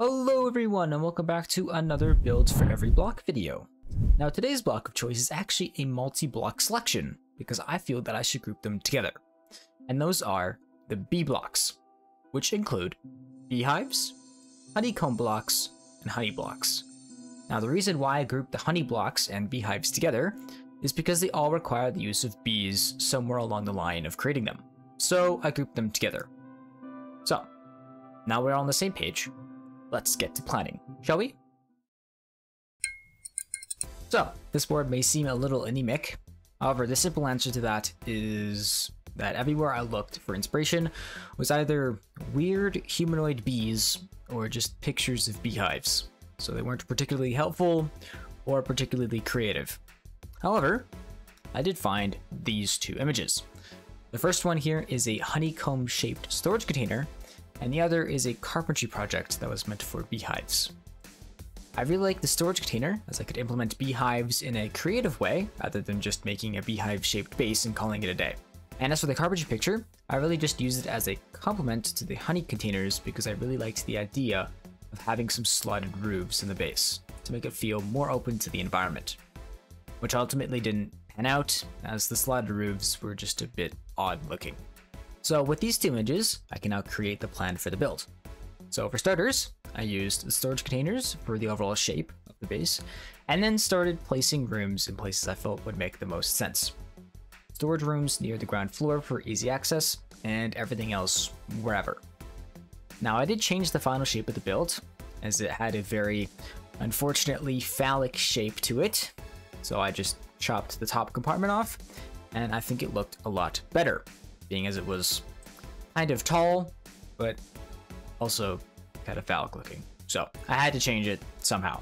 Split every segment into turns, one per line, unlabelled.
Hello everyone and welcome back to another Build for Every Block video. Now today's block of choice is actually a multi-block selection because I feel that I should group them together. And those are the bee blocks, which include beehives, honeycomb blocks, and honey blocks. Now the reason why I group the honey blocks and beehives together is because they all require the use of bees somewhere along the line of creating them. So I grouped them together. So, now we're on the same page, let's get to planning, shall we? So, this board may seem a little anemic. However, the simple answer to that is that everywhere I looked for inspiration was either weird humanoid bees or just pictures of beehives. So they weren't particularly helpful or particularly creative. However, I did find these two images. The first one here is a honeycomb shaped storage container and the other is a carpentry project that was meant for beehives. I really like the storage container, as I could implement beehives in a creative way, rather than just making a beehive-shaped base and calling it a day. And as for the carpentry picture, I really just used it as a complement to the honey containers because I really liked the idea of having some slotted roofs in the base, to make it feel more open to the environment. Which ultimately didn't pan out, as the slotted roofs were just a bit odd looking. So with these two images, I can now create the plan for the build. So for starters, I used the storage containers for the overall shape of the base, and then started placing rooms in places I felt would make the most sense. Storage rooms near the ground floor for easy access, and everything else wherever. Now I did change the final shape of the build, as it had a very unfortunately phallic shape to it, so I just chopped the top compartment off, and I think it looked a lot better being as it was kind of tall, but also kind of phallic looking. So I had to change it somehow.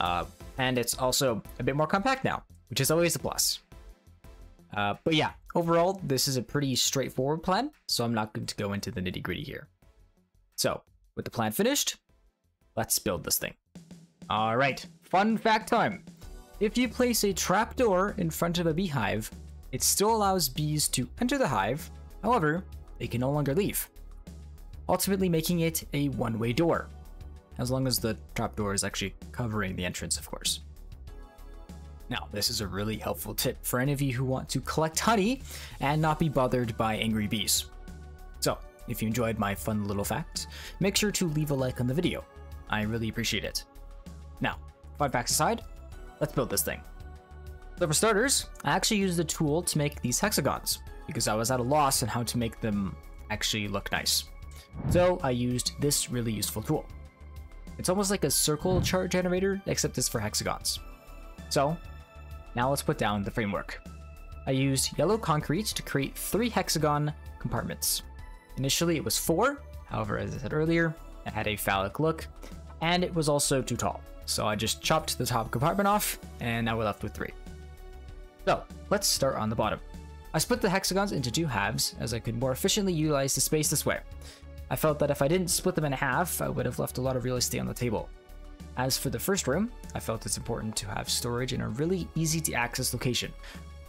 Uh, and it's also a bit more compact now, which is always a plus. Uh, but yeah, overall, this is a pretty straightforward plan, so I'm not going to go into the nitty gritty here. So, with the plan finished, let's build this thing. All right, fun fact time. If you place a trapdoor in front of a beehive, it still allows bees to enter the hive, however, they can no longer leave, ultimately making it a one-way door, as long as the trapdoor is actually covering the entrance, of course. Now, this is a really helpful tip for any of you who want to collect honey and not be bothered by angry bees. So, if you enjoyed my fun little fact, make sure to leave a like on the video. I really appreciate it. Now, fun facts aside, let's build this thing. So for starters, I actually used the tool to make these hexagons, because I was at a loss on how to make them actually look nice. So I used this really useful tool. It's almost like a circle chart generator, except it's for hexagons. So, now let's put down the framework. I used yellow concrete to create three hexagon compartments. Initially it was four, however as I said earlier, it had a phallic look, and it was also too tall. So I just chopped the top compartment off, and now we're left with three. So, let's start on the bottom. I split the hexagons into two halves, as I could more efficiently utilize the space this way. I felt that if I didn't split them in half, I would have left a lot of real estate on the table. As for the first room, I felt it's important to have storage in a really easy to access location,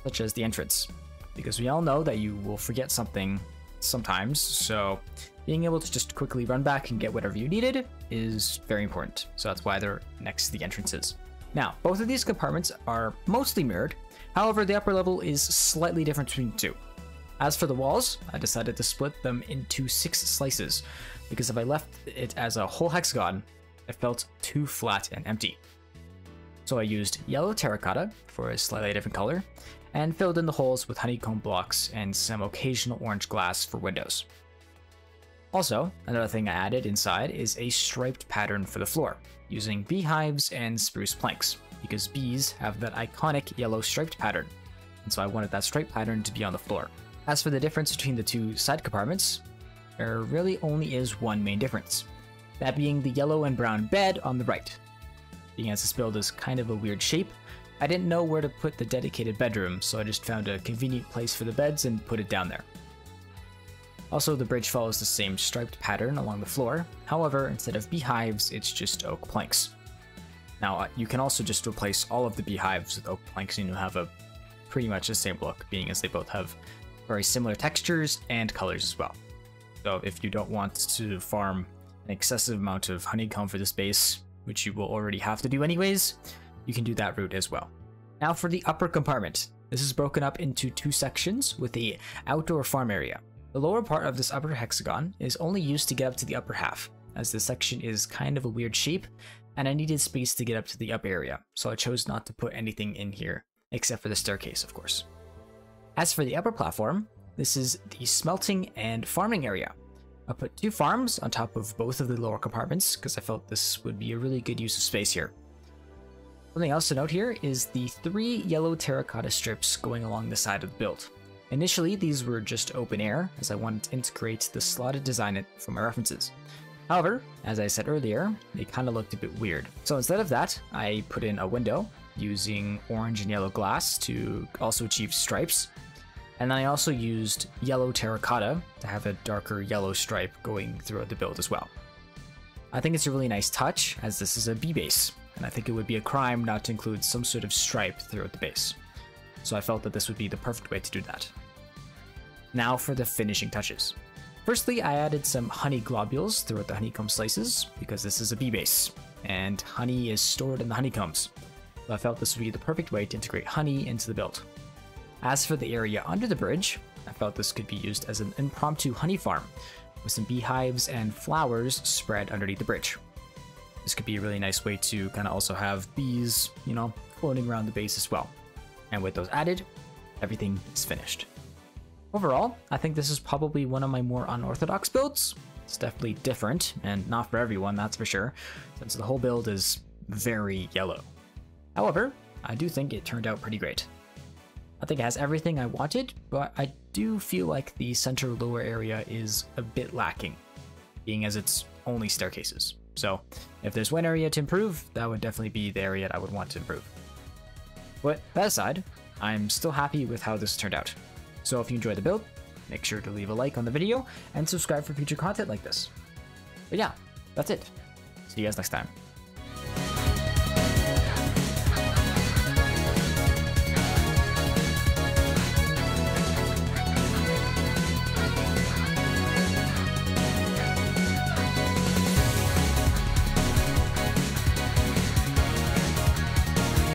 such as the entrance, because we all know that you will forget something sometimes, so being able to just quickly run back and get whatever you needed is very important, so that's why they're next to the entrances. Now, both of these compartments are mostly mirrored, However, the upper level is slightly different between the two. As for the walls, I decided to split them into six slices, because if I left it as a whole hexagon, it felt too flat and empty. So I used yellow terracotta for a slightly different color, and filled in the holes with honeycomb blocks and some occasional orange glass for windows. Also, another thing I added inside is a striped pattern for the floor, using beehives and spruce planks because bees have that iconic yellow striped pattern, and so I wanted that striped pattern to be on the floor. As for the difference between the two side compartments, there really only is one main difference, that being the yellow and brown bed on the right. Being as this build is kind of a weird shape, I didn't know where to put the dedicated bedroom, so I just found a convenient place for the beds and put it down there. Also, the bridge follows the same striped pattern along the floor, however, instead of beehives, it's just oak planks. Now, uh, you can also just replace all of the beehives with oak planks and you'll have a pretty much the same look, being as they both have very similar textures and colors as well. So if you don't want to farm an excessive amount of honeycomb for this base, which you will already have to do anyways, you can do that route as well. Now for the upper compartment. This is broken up into two sections with the outdoor farm area. The lower part of this upper hexagon is only used to get up to the upper half, as this section is kind of a weird shape, and I needed space to get up to the up area, so I chose not to put anything in here, except for the staircase, of course. As for the upper platform, this is the smelting and farming area. I put two farms on top of both of the lower compartments because I felt this would be a really good use of space here. Something else to note here is the three yellow terracotta strips going along the side of the build. Initially, these were just open air, as I wanted to integrate the slotted design from my references. However, as I said earlier, they kind of looked a bit weird. So instead of that, I put in a window using orange and yellow glass to also achieve stripes. And then I also used yellow terracotta to have a darker yellow stripe going throughout the build as well. I think it's a really nice touch, as this is a bee base, and I think it would be a crime not to include some sort of stripe throughout the base. So I felt that this would be the perfect way to do that. Now for the finishing touches. Firstly, I added some honey globules throughout the honeycomb slices, because this is a bee base, and honey is stored in the honeycombs. So I felt this would be the perfect way to integrate honey into the build. As for the area under the bridge, I felt this could be used as an impromptu honey farm, with some beehives and flowers spread underneath the bridge. This could be a really nice way to kind of also have bees, you know, floating around the base as well. And with those added, everything is finished. Overall, I think this is probably one of my more unorthodox builds. It's definitely different, and not for everyone, that's for sure, since the whole build is very yellow. However, I do think it turned out pretty great. I think it has everything I wanted, but I do feel like the center lower area is a bit lacking, being as it's only staircases. So if there's one area to improve, that would definitely be the area that I would want to improve. But that aside, I'm still happy with how this turned out. So if you enjoyed the build, make sure to leave a like on the video and subscribe for future content like this. But yeah, that's it. See you guys next time.